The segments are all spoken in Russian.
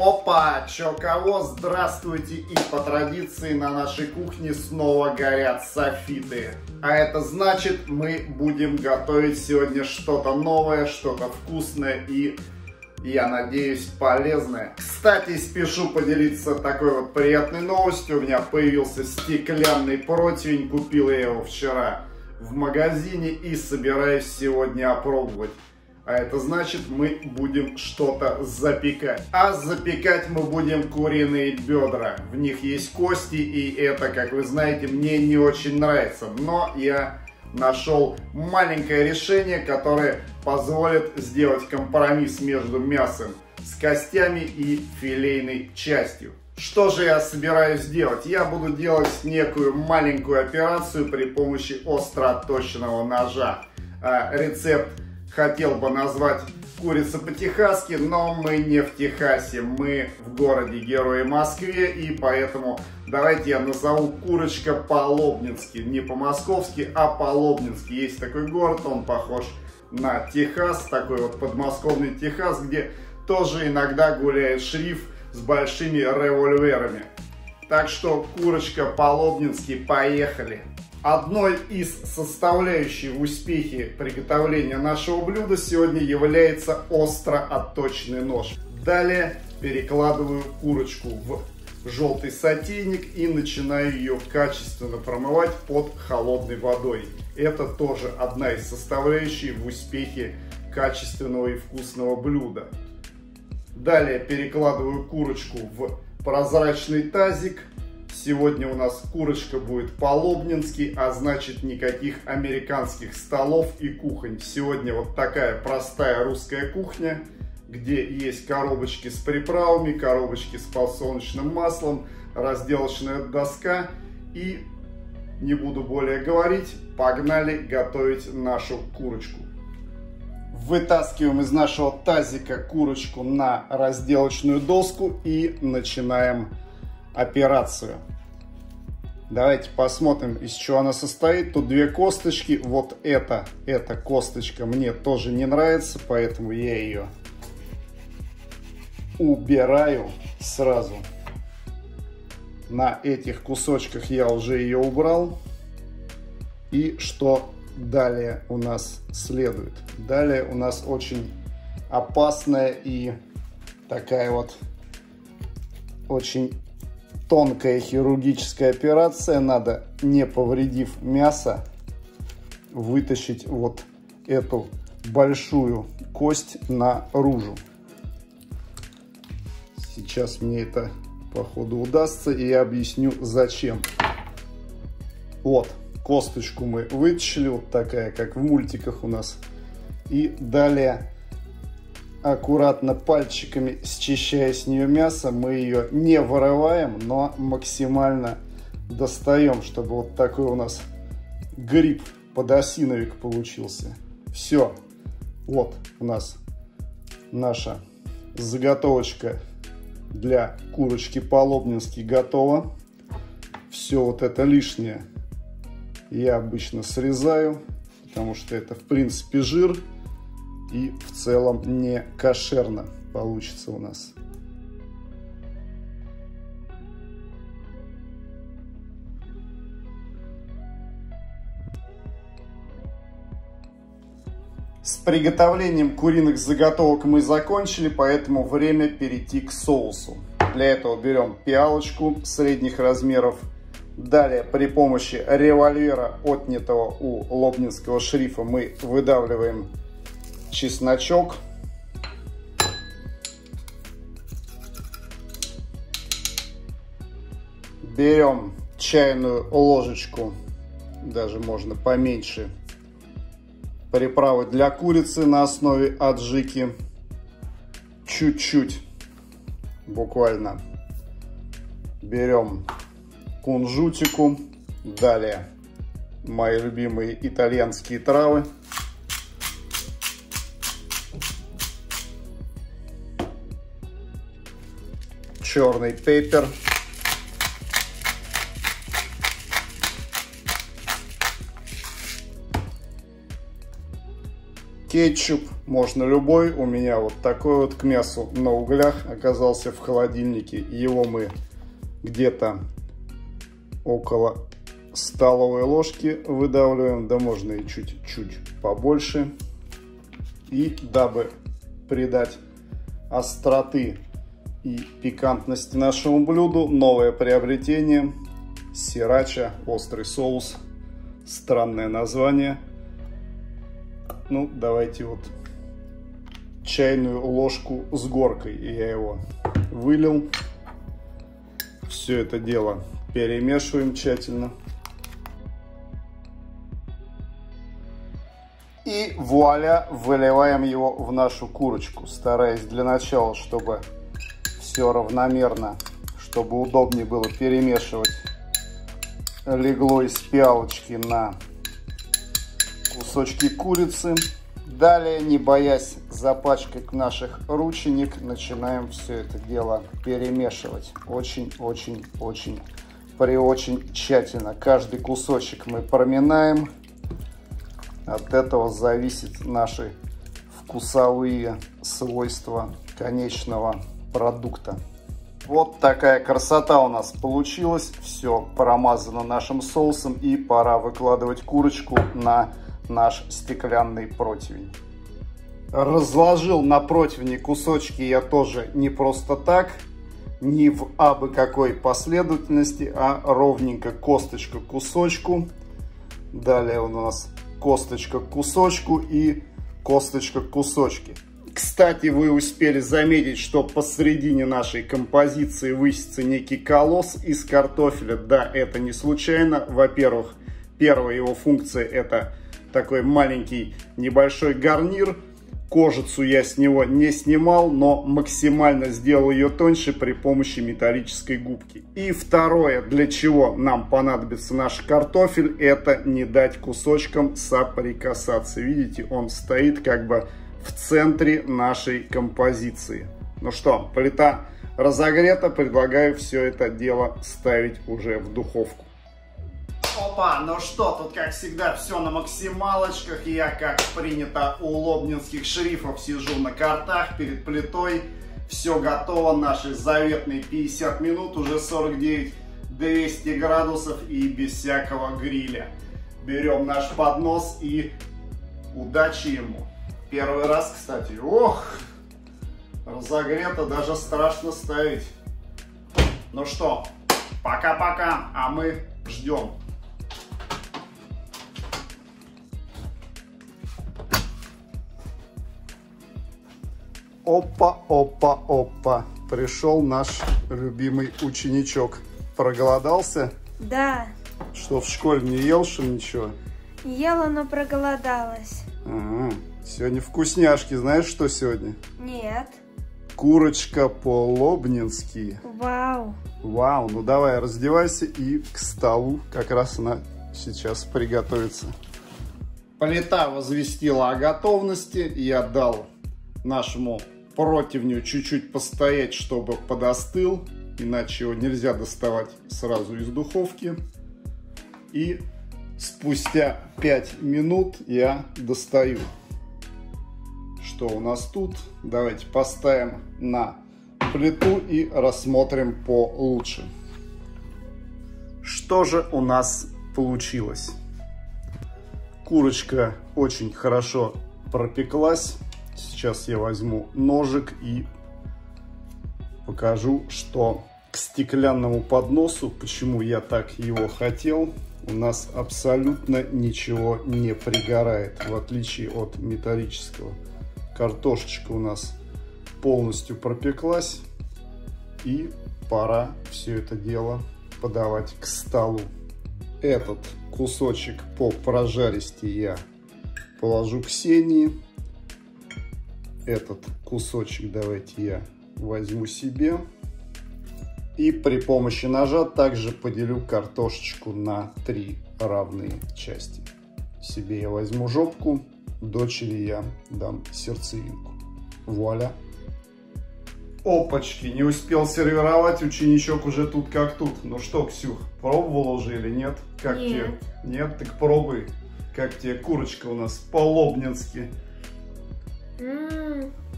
Опа, чё кого, здравствуйте, и по традиции на нашей кухне снова горят софиты. А это значит, мы будем готовить сегодня что-то новое, что-то вкусное и, я надеюсь, полезное. Кстати, спешу поделиться такой вот приятной новостью. У меня появился стеклянный противень, купил я его вчера в магазине и собираюсь сегодня опробовать. А это значит, мы будем что-то запекать. А запекать мы будем куриные бедра. В них есть кости, и это, как вы знаете, мне не очень нравится. Но я нашел маленькое решение, которое позволит сделать компромисс между мясом с костями и филейной частью. Что же я собираюсь делать? Я буду делать некую маленькую операцию при помощи остро отточенного ножа. А, рецепт хотел бы назвать курица по-техасски, но мы не в Техасе, мы в городе Герои Москве, и поэтому давайте я назову курочка по-лобнински, не по-московски, а по-лобнински. Есть такой город, он похож на Техас, такой вот подмосковный Техас, где тоже иногда гуляет шриф с большими револьверами. Так что курочка по-лобнински, поехали! Одной из составляющих в успехе приготовления нашего блюда сегодня является остро отточенный нож. Далее перекладываю курочку в желтый сотейник и начинаю ее качественно промывать под холодной водой. Это тоже одна из составляющих в успехе качественного и вкусного блюда. Далее перекладываю курочку в прозрачный тазик Сегодня у нас курочка будет по-лобнински, а значит никаких американских столов и кухонь. Сегодня вот такая простая русская кухня, где есть коробочки с приправами, коробочки с подсолнечным маслом, разделочная доска и, не буду более говорить, погнали готовить нашу курочку. Вытаскиваем из нашего тазика курочку на разделочную доску и начинаем операцию. Давайте посмотрим, из чего она состоит. Тут две косточки. Вот эта, эта косточка мне тоже не нравится, поэтому я ее убираю сразу. На этих кусочках я уже ее убрал. И что далее у нас следует? Далее у нас очень опасная и такая вот очень тонкая хирургическая операция. Надо, не повредив мясо, вытащить вот эту большую кость наружу. Сейчас мне это походу удастся и я объясню зачем. Вот, косточку мы вытащили, вот такая, как в мультиках у нас. И далее аккуратно пальчиками счищая с нее мясо. Мы ее не вырываем, но максимально достаем, чтобы вот такой у нас гриб подосиновик получился. Все. Вот у нас наша заготовочка для курочки по-лобнински готова. Все вот это лишнее я обычно срезаю, потому что это в принципе жир и в целом не кошерно получится у нас. С приготовлением куриных заготовок мы закончили, поэтому время перейти к соусу. Для этого берем пиалочку средних размеров. Далее при помощи револьвера, отнятого у лобнинского шрифа, мы выдавливаем чесночок. Берем чайную ложечку, даже можно поменьше, приправы для курицы на основе аджики. Чуть-чуть, буквально, берем кунжутику. Далее мои любимые итальянские травы. Черный пеппер. Кетчуп можно любой. У меня вот такой вот к мясу на углях оказался в холодильнике. Его мы где-то около столовой ложки выдавливаем. Да можно и чуть-чуть побольше. И дабы придать остроты и пикантности нашему блюду, новое приобретение. Сирача, острый соус. Странное название – ну, давайте вот чайную ложку с горкой. И я его вылил. Все это дело перемешиваем тщательно. И вуаля, выливаем его в нашу курочку, стараясь для начала, чтобы все равномерно, чтобы удобнее было перемешивать, легло из пиалочки на кусочки курицы. Далее, не боясь запачкать наших рученик, начинаем все это дело перемешивать. Очень-очень-очень, при очень тщательно. Каждый кусочек мы проминаем. От этого зависит наши вкусовые свойства конечного продукта. Вот такая красота у нас получилась. Все промазано нашим соусом и пора выкладывать курочку на наш стеклянный противень. Разложил на противне кусочки я тоже не просто так, не в абы какой последовательности, а ровненько косточка к кусочку. Далее у нас косточка к кусочку и косточка к кусочке. Кстати, вы успели заметить, что посередине нашей композиции высится некий колосс из картофеля. Да, это не случайно. Во-первых, первая его функция это такой маленький небольшой гарнир. Кожицу я с него не снимал, но максимально сделал ее тоньше при помощи металлической губки. И второе, для чего нам понадобится наш картофель, это не дать кусочкам соприкасаться. Видите, он стоит как бы в центре нашей композиции. Ну что, плита разогрета, предлагаю все это дело ставить уже в духовку. Опа, ну что, тут как всегда все на максималочках. Я, как принято у лобнинских шерифов, сижу на картах перед плитой. Все готово, наши заветные 50 минут, уже 49, 200 градусов и без всякого гриля. Берем наш поднос и удачи ему. Первый раз, кстати. Ох, разогрето, даже страшно ставить. Ну что, пока-пока, а мы ждем. Опа, опа, опа. Пришел наш любимый ученичок. Проголодался? Да. Что, в школе не ел, что ничего? Ела, но проголодалась. Ага. Сегодня вкусняшки. Знаешь, что сегодня? Нет. Курочка по-лобнински. Вау. Вау. Ну давай, раздевайся и к столу. Как раз она сейчас приготовится. Плита возвестила о готовности. Я дал нашему противню чуть-чуть постоять, чтобы подостыл, иначе его нельзя доставать сразу из духовки. И спустя 5 минут я достаю. Что у нас тут? Давайте поставим на плиту и рассмотрим получше. Что же у нас получилось? Курочка очень хорошо пропеклась. Сейчас я возьму ножик и покажу, что к стеклянному подносу, почему я так его хотел, у нас абсолютно ничего не пригорает, в отличие от металлического. Картошечка у нас полностью пропеклась, и пора все это дело подавать к столу. Этот кусочек по прожаристи я положу Ксении этот кусочек давайте я возьму себе. И при помощи ножа также поделю картошечку на три равные части. Себе я возьму жопку, дочери я дам сердцевинку. Вуаля! Опачки, не успел сервировать, ученичок уже тут как тут. Ну что, Ксюх, пробовал уже или нет? Как нет. тебе? Нет? Так пробуй. Как тебе курочка у нас по-лобнински.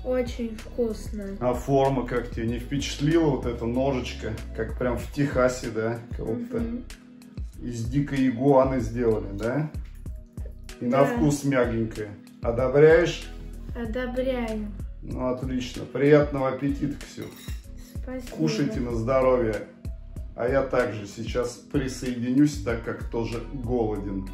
Очень вкусно. А форма как тебе не впечатлила вот эта ножичка? Как прям в Техасе, да? Как будто Мгм. из дикой игуаны сделали, да? И на Да. вкус мягенькая. Одобряешь? Одобряю. Ну, отлично. Приятного аппетита, Ксю. Спасибо. Кушайте на здоровье. А я также сейчас присоединюсь, так как тоже голоден.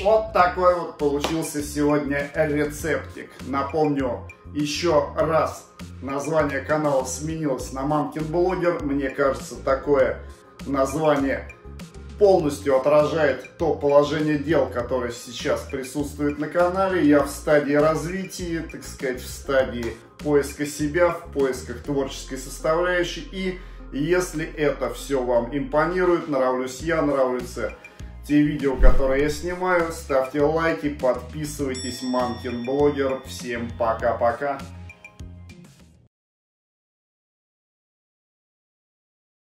Вот такой вот получился сегодня рецептик. Напомню еще раз, название канала сменилось на Мамкин Блогер. Мне кажется, такое название полностью отражает то положение дел, которое сейчас присутствует на канале. Я в стадии развития, так сказать, в стадии поиска себя, в поисках творческой составляющей. И если это все вам импонирует, нравлюсь я, нравятся те видео, которые я снимаю, ставьте лайки, подписывайтесь, Мамкин Блогер. Всем пока-пока.